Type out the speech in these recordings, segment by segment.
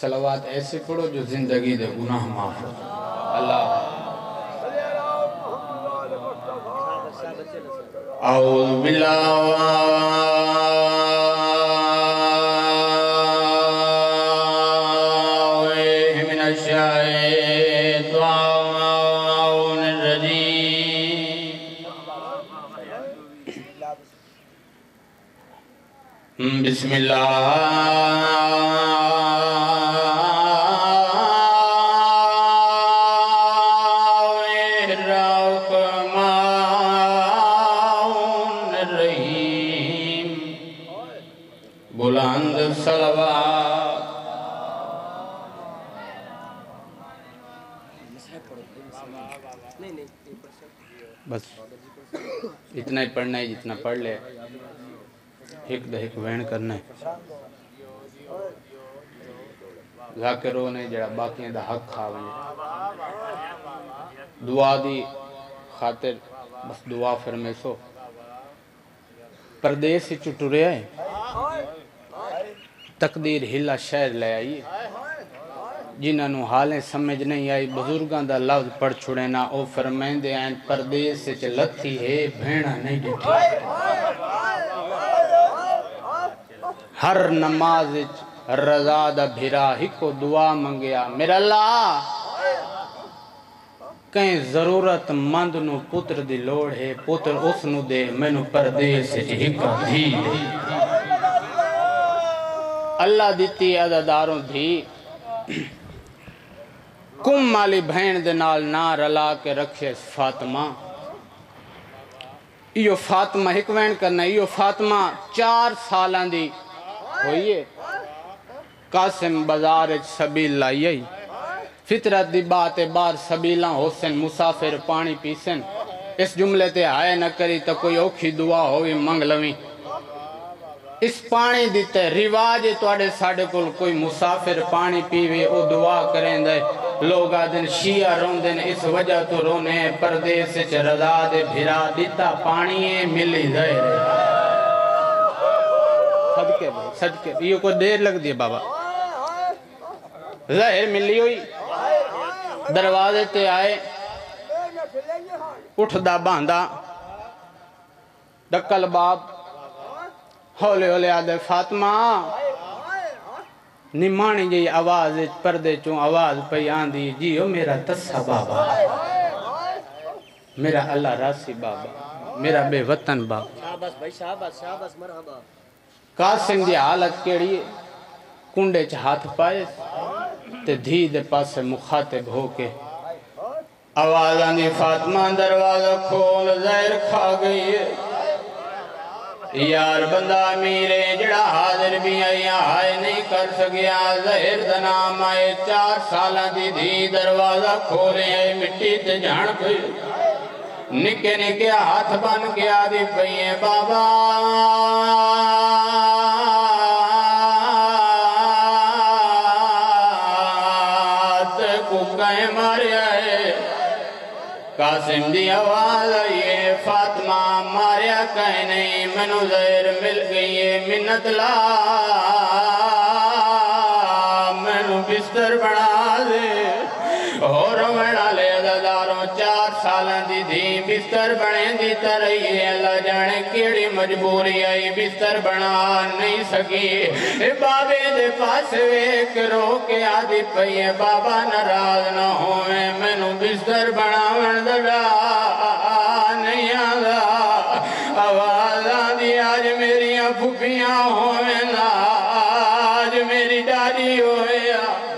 سلوات ایسے پڑھو جو زندگی دے گناہ معاف ہو اللہ۔ اعوذ باللہ۔ بسم اللہ. الرحمن الرحیم. بلند صلوات. بس. اتنا ہی پڑھنا ہے جتنا پڑھ لے. ایک دہ ایک وین کرنا ہے ذاکروں نے جڑا باقیاں دا حق کھا ونجے دعا دی خاطر بس دعا فرمے سو پردیس سے چٹورے آئے تقدیر ہلا شہر لے آئیے جنہاں نو حالیں سمجھ نہیں آئی، بزرگاں دا لفظ پڑھ چھڑے نا، او فرمائیں دے آئین، پردیس سے چلتی ہے بھیڑا نہیں ڈٹھی۔ ہر نماز رضا دا بھیرا ہی کو دعا منگیا۔ میرا اللہ، کہیں ضرورت مند نو پتر دی لوڑ ہے، پتر اس نو دے میں نو پردیس سے ہکا دھی۔ دے اللہ دیتی عدداروں دھی کم مالی بھین دے نال نہ رلا کے رکھے فاطمہ۔ ایو فاطمہ ہکوین کرنا، ایو فاطمہ چار سالان دی ہوئیے۔ قاسم بازار سبیل لائیے فطرت دی بات بار سبیلاں حسن مسافر پانی پیسن۔ اس جملے تے آئے نہ کری تو کوئی اوکھی دعا ہوئی منگ لویں۔ اس پانی دیتے رواج توڑے ساڑے کل کوئی مسافر پانی پیوے او دعا کریں دے لوگ آدن شیعہ رون دن اس وجہ تو رونے پردیس چ رضا دے بھرا دیتا پانی ملی دے صدقے بھائی صدقے۔ یہ کوئی دیر لگ دی بابا۔ ظاہر ملی ہوئی۔ دروازے تے آئے۔ اٹھ دا باندھا ڈکل باب۔ ہولے ہولے آدھے فاطمہ۔ نمانی جی آواز پردے چون آواز پہ آندھی جیو میرا تسا بابا۔ میرا اللہ راسی بابا۔ میرا بے وطن بابا۔ شاباش بھائی شاباش شاباش مرحبا۔ قاسم دی حالت کیڑی ہے کنڈے چ ہاتھ پائے تے دھی دے پاس مخاطب ہو کے آواز آنی فاطمہ دروازہ کھول زہر کھا گئی ہے یار بندہ میرے جڑا حاضر بھی آئی آئے نہیں کر سکیا زہر دنام آئے چار سالہ دی دھی دروازہ کھولے آئے مٹی تے جھان پہ نکے نکے ہاتھ بن کے آدھی پئیے بابا تے کو کہیں مارے آئے قاسم دی آواز آئیے فاطمہ ماریا کہیں نہیں منو زہر مل گئی ہے منت بستر بنے دی ترہی اللہ جانے کیڑی مجبوری آئی بستر بنا نہیں سکی بابے دے پاس ویک رو کے آدھی پئیے بابا نراز نہ ہوئے مینو بستر بنا وندڑا نہیں آدھا آواز آدھی آج میریاں پھپیاں ہوئے نا آج میری ڈاڈی ہوئے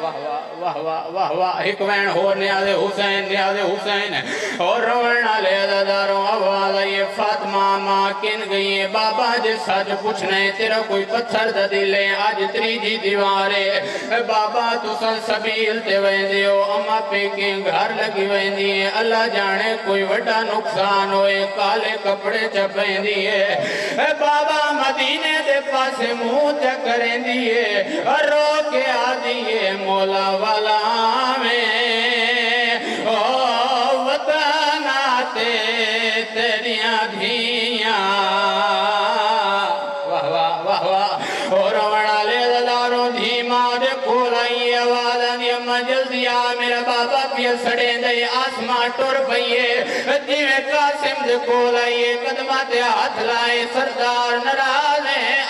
واہ واہ واہ واہ واہ ایک وین ہو نیازے حسین نیازے حسین اور رونا لے داداروں آواز آئیے فاطمہ ماں کن گئی ہے بابا جے سچ پوچھنا ہے تیرا کوئی پتھر دا دل ہے آج تری جی دیوارے بابا تو سن سبیل تے ویندے ہو اما پہ کے گھر لگی ویندی ہے اللہ جانے کوئی وڈا نقصان ہوئے کالے کپڑے چپیں دیئے بابا مدینے دے پاس منہ چکریں دیئے اور رو کے آ دیئے مولا والا میں او وطن آتے تیریاں دھیاں واہ واہ واہ واہ اور روڑا لے دلاروں دھیما دے کولائی آواز آنی اما جلدی آ میرا بابا پیا سڑے دے آسمان ٹور پئیے دیوے قاسم دے کولائی قدمہ تے ہاتھ لائے سردار نراز ہیں